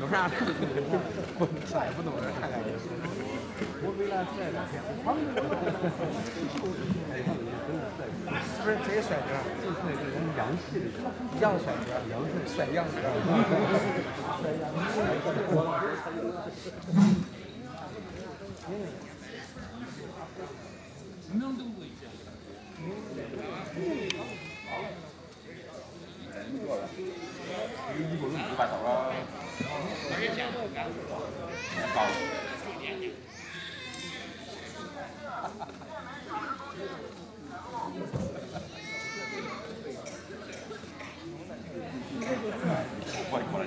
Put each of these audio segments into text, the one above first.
有啥？不帅不懂人看看也是。我为了帅两天，是不是这些帅哥？洋气的，洋帅哥，洋帅洋哥。哥。能都不一样。一个人五百头了，高。过来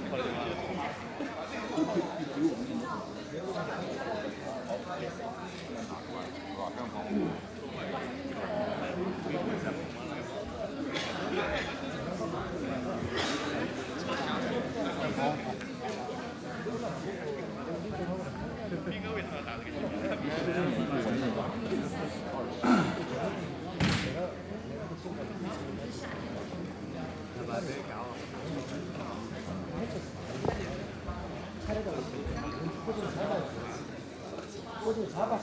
Thank you. 哈哈。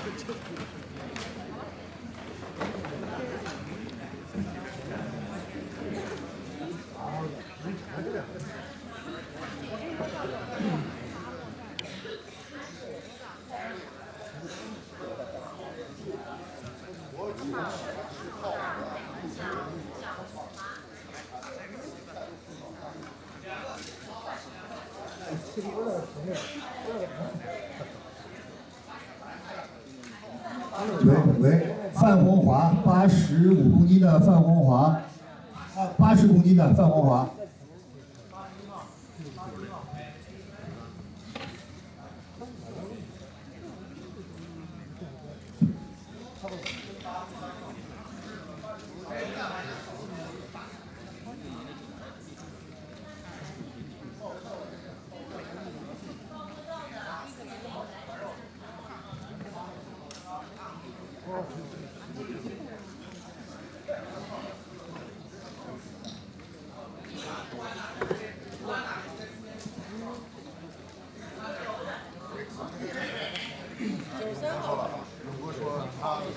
来就跑，突然就跑。喂喂，范红华，八十五公斤的范红华，啊，八十公斤的范红华。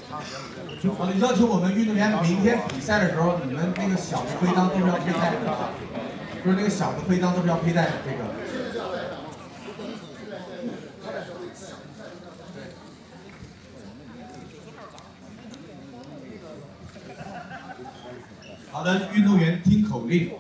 的，要求我们运动员明天比赛的时候，你们那个小的徽章都是要佩戴的，就是那个小的徽章都是要佩戴的。这个。好的，运动员听口令。